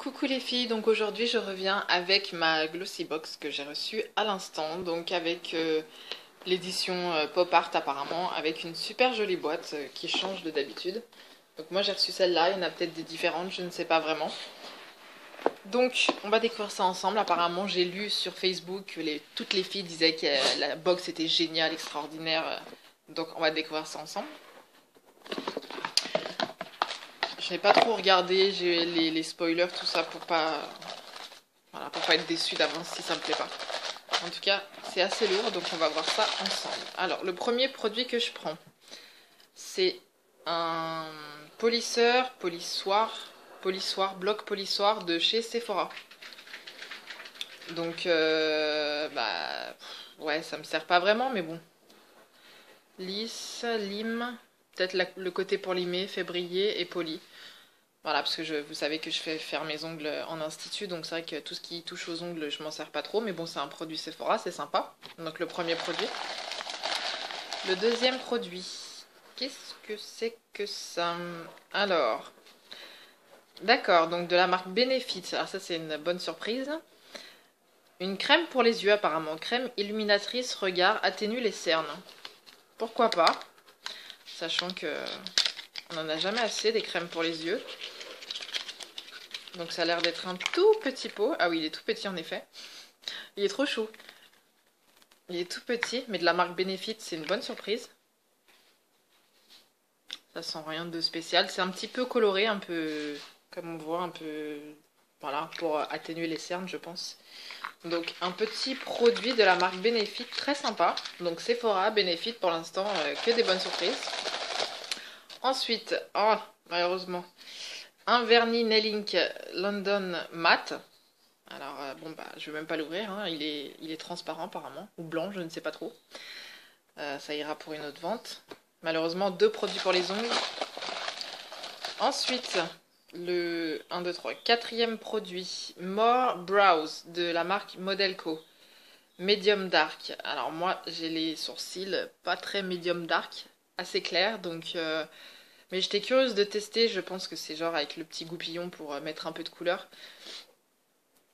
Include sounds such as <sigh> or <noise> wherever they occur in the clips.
Coucou les filles, donc aujourd'hui je reviens avec ma Glossy Box que j'ai reçue à l'instant, donc avec euh, l'édition euh, Pop Art apparemment, avec une super jolie boîte euh, qui change de d'habitude. Donc moi j'ai reçu celle-là, il y en a peut-être des différentes, je ne sais pas vraiment. Donc on va découvrir ça ensemble, apparemment j'ai lu sur Facebook que toutes les filles disaient que la box était géniale, extraordinaire, donc on va découvrir ça ensemble. Je pas trop regardé j'ai les, spoilers, tout ça, pour pas, voilà, pour pas être déçu d'avance si ça me plaît pas. En tout cas, c'est assez lourd, donc on va voir ça ensemble. Alors, le premier produit que je prends, c'est un polisseur, polissoir, polissoir, bloc polissoir de chez Sephora. Donc, euh, bah, ouais, ça me sert pas vraiment, mais bon. Lisse, lime, le côté pour limer, fait briller et poli. Voilà, parce que vous savez que je fais faire mes ongles en institut, donc c'est vrai que tout ce qui touche aux ongles, je m'en sers pas trop, mais bon, c'est un produit Sephora, c'est sympa. Donc le premier produit. Le deuxième produit, qu'est-ce que c'est que ça? Alors, d'accord, donc de la marque Benefit, alors ça c'est une bonne surprise. Une crème pour les yeux apparemment, crème illuminatrice regard atténue les cernes. Pourquoi pas? Sachant que on n'en a jamais assez des crèmes pour les yeux. Donc ça a l'air d'être un tout petit pot. Ah oui, il est tout petit en effet. Il est trop chou. Il est tout petit, mais de la marque Benefit, c'est une bonne surprise. Ça sent rien de spécial. C'est un petit peu coloré, un peu, comme on voit, un peu, voilà, pour atténuer les cernes, je pense. Donc un petit produit de la marque Benefit, très sympa. Donc Sephora, Benefit, pour l'instant, euh, que des bonnes surprises. Ensuite, oh, malheureusement, un vernis Nail Ink London Matte. Alors, euh, bon, bah, je vais même pas l'ouvrir. Hein. Il, est, il est transparent apparemment, ou blanc, je ne sais pas trop. Euh, ça ira pour une autre vente. Malheureusement, deux produits pour les ongles. Ensuite, le 1, 2, 3, quatrième produit, More Brows de la marque Modelco. Medium Dark. Alors moi, j'ai les sourcils pas très medium dark, assez clair. Donc, euh, mais j'étais curieuse de tester. Je pense que c'est genre avec le petit goupillon pour euh, mettre un peu de couleur.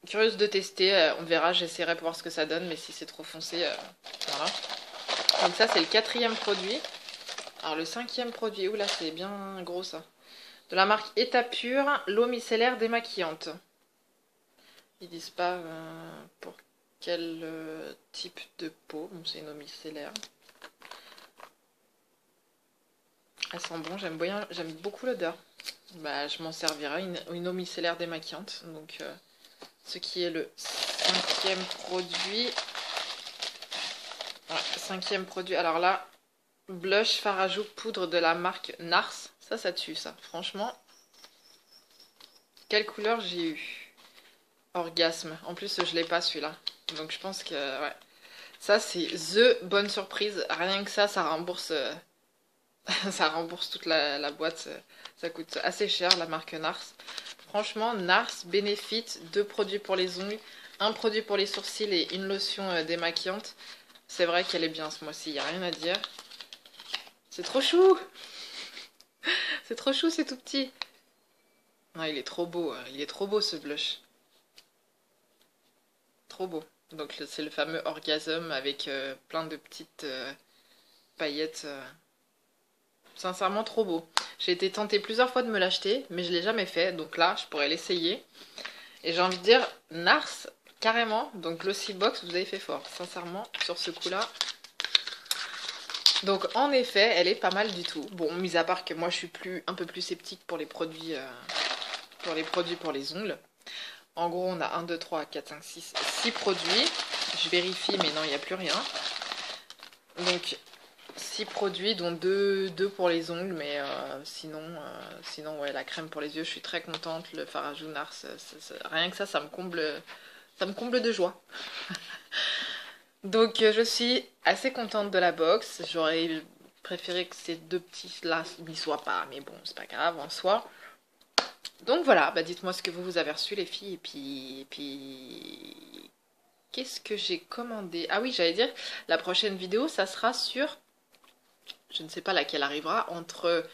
Curieuse de tester. Euh, on verra. J'essaierai pour voir ce que ça donne. Mais si c'est trop foncé, voilà. Donc ça, c'est le quatrième produit. Alors le cinquième produit, là c'est bien gros ça. De la marque État Pur, l'eau micellaire démaquillante. Ils disent pas pour quel type de peau. Bon, c'est une eau micellaire. Elle sent bon, j'aime beaucoup l'odeur. Bah, je m'en servirai, une, une eau micellaire démaquillante. Donc, euh, ce qui est le cinquième produit. cinquième produit. Alors là, blush Farajou poudre de la marque Nars. Ça, ça tue, ça. Franchement, quelle couleur j'ai eu Orgasme. En plus, je l'ai pas celui-là. Donc, je pense que, ouais. Ça, c'est THE bonne surprise. Rien que ça, ça rembourse... Euh, <laughs> ça rembourse toute la, boîte. Ça coûte assez cher, la marque Nars. Franchement, Nars Benefit, deux produits pour les ongles, un produit pour les sourcils et une lotion euh, démaquillante. C'est vrai qu'elle est bien ce mois-ci, il n'y a rien à dire. C'est trop chou C'est trop chou, c'est tout petit. Ah, il est trop beau, hein. il est trop beau ce blush. Trop beau. Donc c'est le fameux orgasme avec euh, plein de petites euh, paillettes sincèrement trop beau. J'ai été tentée plusieurs fois de me l'acheter, mais je l'ai jamais fait, donc là, je pourrais l'essayer. Et j'ai envie de dire, Nars, carrément, donc Glossy Box, vous avez fait fort, sincèrement, sur ce coup-là. Donc en effet, elle est pas mal du tout. Bon, mis à part que moi, je suis un peu plus sceptique pour les produits, euh, pour les produits pour les ongles. En gros, on a 1, 2, 3, 4, 5, 6, 6 produits. Je vérifie, mais non, il n'y a plus rien. Donc, 6 produits, dont 2, pour les ongles, mais euh, sinon, euh, la crème pour les yeux, je suis très contente. Le Farajou Nars, rien que ça, ça me comble, ça me comble de joie. <laughs> Donc euh, je suis assez contente de la box. J'aurais préféré que ces deux petits là n'y soient pas, mais bon, c'est pas grave en soi. Donc voilà, bah dites-moi ce que vous, vous avez reçu les filles, et puis, et puis qu'est-ce que j'ai commandé? Ah oui, j'allais dire, la prochaine vidéo, ça sera sur je ne sais pas laquelle arrivera, entre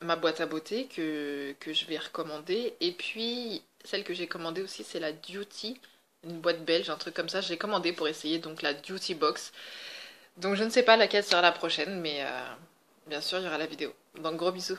ma boîte à beauté que, que je vais recommander. Et puis, celle que j'ai commandée aussi, c'est la Duty, une boîte belge, un truc comme ça. J'ai commandé pour essayer, donc la Duty Box. Donc je ne sais pas laquelle sera la prochaine, mais euh, bien sûr, il y aura la vidéo. Donc gros bisous.